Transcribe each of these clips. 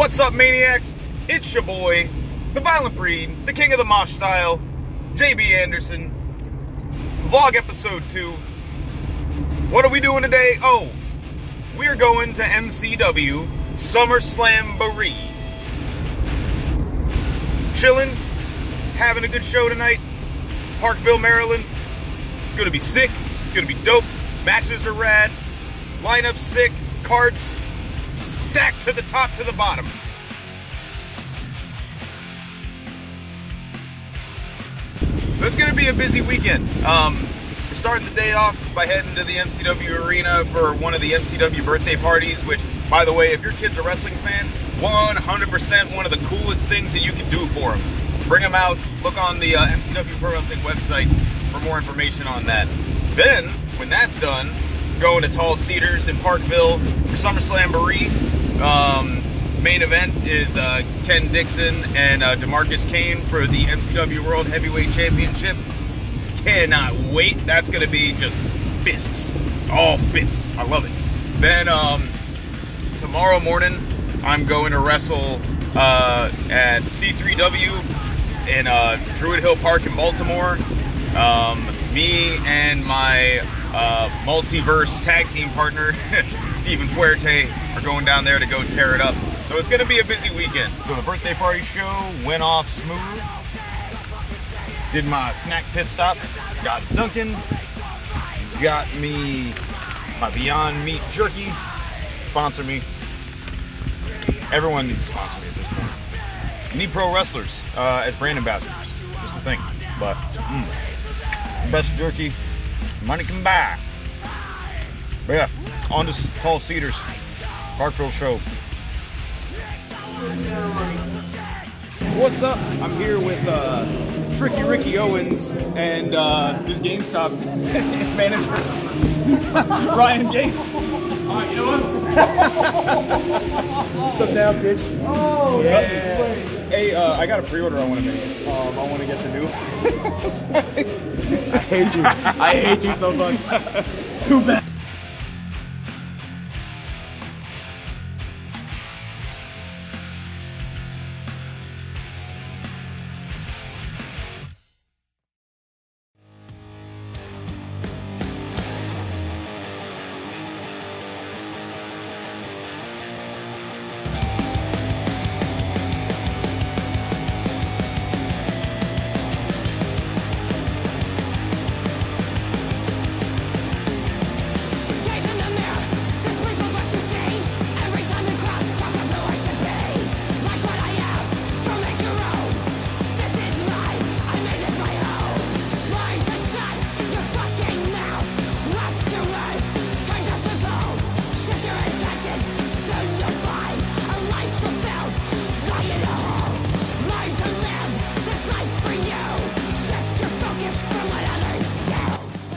What's up, maniacs? It's your boy, the Violent Breed, the King of the Mosh Style, JB Anderson. Vlog episode 2. What are we doing today? Oh, we're going to MCW Summer Slamboree. Chilling, having a good show tonight. Parkville, Maryland. It's gonna be sick. It's gonna be dope. Matches are rad. Lineup sick. Cards stacked to the top to the bottom. So it's going to be a busy weekend. Um, starting the day off by heading to the MCW arena for one of the MCW birthday parties, which, by the way, if your kid's a wrestling fan, 100% one of the coolest things that you can do for them. Bring them out, look on the uh, MCW Pro Wrestling website for more information on that. Then, when that's done, going to Tall Cedars in Parkville for Summer Slamboree. Um, main event is uh, Ken Dixon and uh, Demarcus Kane for the MCW World Heavyweight Championship. Cannot wait. That's going to be just fists. All fists. I love it. Then um, tomorrow morning, I'm going to wrestle uh, at C3W in uh, Druid Hill Park in Baltimore. Um, me and my uh, multiverse tag team partner, Stephen Fuerte, are going down there to go tear it up. So it's going to be a busy weekend. So the birthday party show went off smooth. Did my snack pit stop. Got Dunkin'. Got me my Beyond Meat jerky. Sponsor me. Everyone needs to sponsor me at this point. You need pro wrestlers uh, as brand ambassadors. Just the thing. But, mm, best jerky money can buy. But yeah, on to Tall Cedars, Parkville Show. What's up? I'm here with uh, Tricky Ricky Owens and uh, his GameStop manager, Ryan Gates. Alright, you know what? What's up now, bitch? Oh, Yeah. Hey, uh, I got a pre-order I want to make. Um, I want to get the new. I hate you. I hate you so much. Too bad.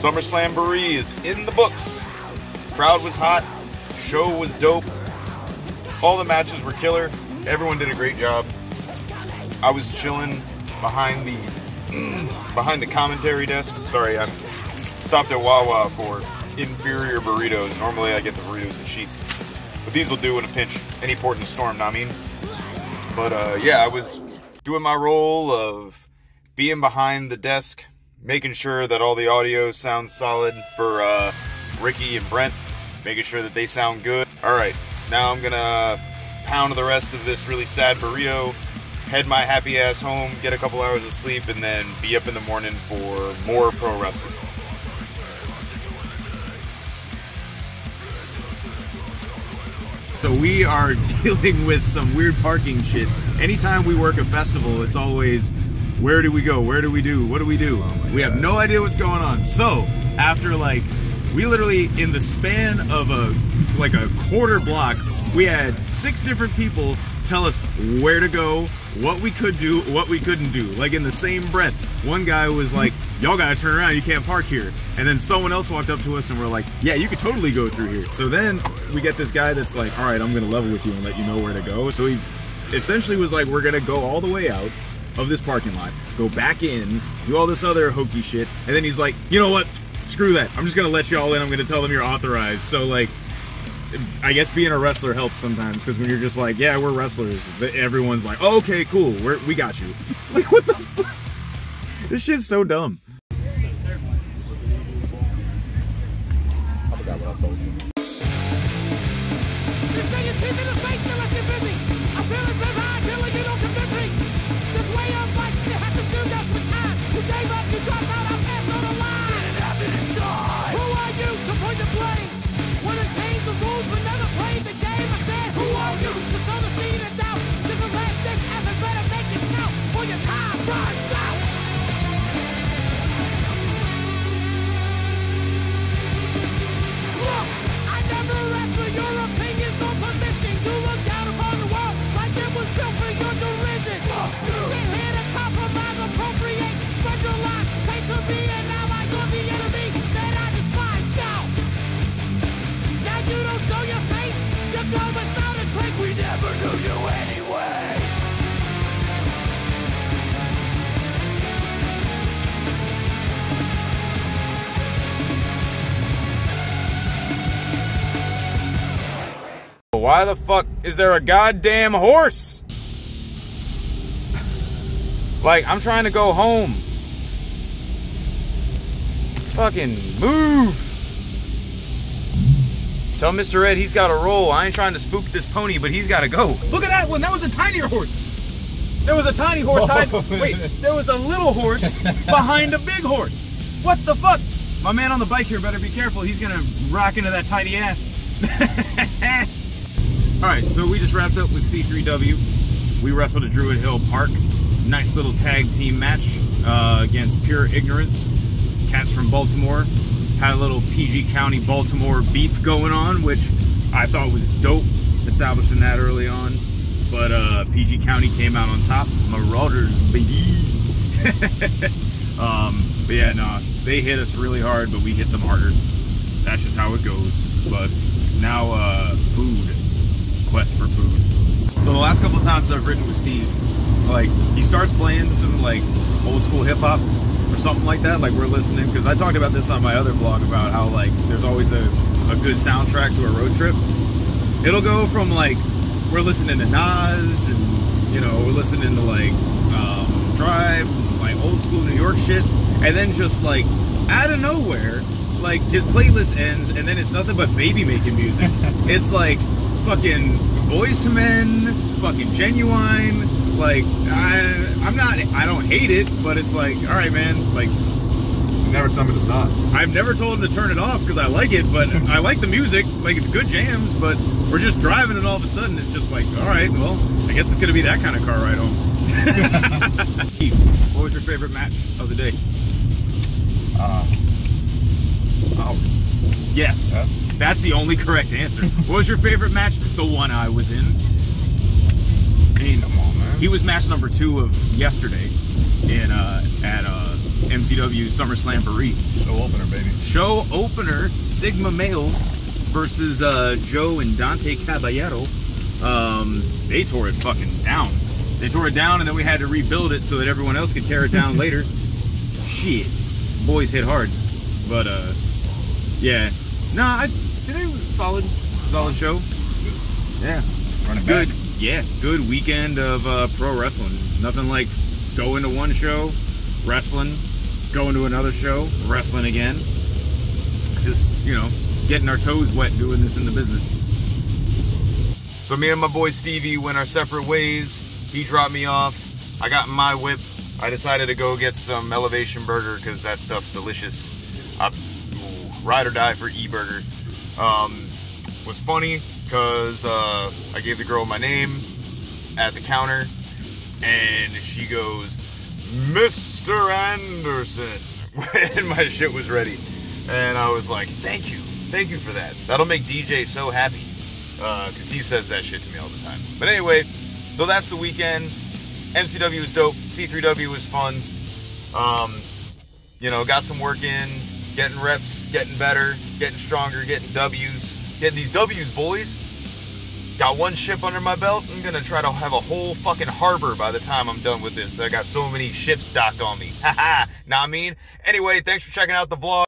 Summer Slamboree is in the books. Crowd was hot. Show was dope. All the matches were killer. Everyone did a great job. I was chilling behind the behind the commentary desk. Sorry, I stopped at Wawa for inferior burritos. Normally I get the burritos and Sheetz, but these will do in a pinch. Any port in a storm, I mean? But uh, yeah, I was doing my role of being behind the desk, making sure that all the audio sounds solid for uh, Ricky and Brent, making sure that they sound good. All right, now I'm gonna pound the rest of this really sad burrito, head my happy ass home, get a couple hours of sleep, and then be up in the morning for more pro wrestling. So we are dealing with some weird parking shit. Anytime we work a festival, it's always where do we go? Where do we do? What do we do? Oh we have no idea what's going on. So after like we literally in the span of a like a quarter block, we had six different people tell us where to go, what we could do, what we couldn't do. Like in the same breath, one guy was like, "Y'all gotta turn around. You can't park here." And then someone else walked up to us and we're like, "Yeah, you could totally go through here." So then we get this guy that's like, "All right, I'm gonna level with you and let you know where to go." So he essentially was like, "We're gonna go all the way out." Of this parking lot, go back in, do all this other hokey shit, and then he's like, you know what? Screw that. I'm just gonna let y'all in. I'm gonna tell them you're authorized. So like, I guess being a wrestler helps sometimes because when you're just like, yeah, we're wrestlers, everyone's like, oh, okay, cool, we're, we got you. Like, what the fuck? This shit's so dumb. Your Why the fuck is there a goddamn horse? Like, I'm trying to go home. Fucking move. Tell Mr. Ed he's got to roll. I ain't trying to spook this pony, but he's got to go. Look at that one. That was a tinier horse. There was a tiny horse. hide- Wait, there was a little horse behind a big horse. What the fuck? My man on the bike here better be careful. He's gonna rock into that tiny ass. All right, so we just wrapped up with C3W. We wrestled at Druid Hill Park. Nice little tag team match uh, against Pure Ignorance. Cats from Baltimore. Had a little PG County Baltimore beef going on, which I thought was dope, establishing that early on. But uh, PG County came out on top. Marauders, baby. um, but yeah, no, they hit us really hard, but we hit them harder. That's just how it goes. But now, uh, food quest for food. So the last couple times I've ridden with Steve, like he starts playing some like old school hip hop or something like that. Like we're listening because I talked about this on my other blog about how like there's always a, a good soundtrack to a road trip. It'll go from like we're listening to Nas and you know we're listening to like um, Drive, like old school New York shit, and then just like out of nowhere, like his playlist ends and then it's nothing but baby making music. it's like fucking Boyz II Men, fucking Ginuwine. Like I, I'm not, I don't hate it, but it's like, all right, man. Like Never tell me to stop. I've never told him to turn it off because I like it, but I like the music. Like it's good jams, but we're just driving and all of a sudden it's just like, all right, well, I guess it's gonna be that kind of car ride home. What was your favorite match of the day? Uh, ours. Yes, Yeah. That's the only correct answer. what was your favorite match? The one I was in. I mean, Come on, man. He was match number two of yesterday in uh, at uh, MCW SummerSlam Paris. No opener, baby. show opener Sigma Males versus uh, Joe and Dante Caballero. Um, they tore it fucking down. They tore it down and then we had to rebuild it so that everyone else could tear it down later. Shit, boys hit hard, but uh, yeah, nah, I today was a solid, solid show. Yeah, Running good. back. Yeah, good weekend of uh, pro wrestling. Nothing like going to one show, wrestling, going to another show, wrestling again. Just you know, getting our toes wet doing this in the business. So me and my boy Stevie went our separate ways. He dropped me off. I got my whip. I decided to go get some Elevation Burger because that stuff's delicious. Ride or die for E Burger. Um, was funny because uh, I gave the girl my name at the counter, and she goes, "Mr. Anderson," when my shit was ready, and I was like, "Thank you, thank you for that. That'll make DJ so happy." because he says that shit to me all the time. But anyway, so that's the weekend. MCW was dope. C3W was fun. Um, you know, got some work in, getting reps, getting better, getting stronger, getting W's, getting these W's, boys. Got one ship under my belt. I'm gonna try to have a whole fucking harbor by the time I'm done with this. I got so many ships docked on me. Haha, I mean. Anyway, thanks for checking out the vlog.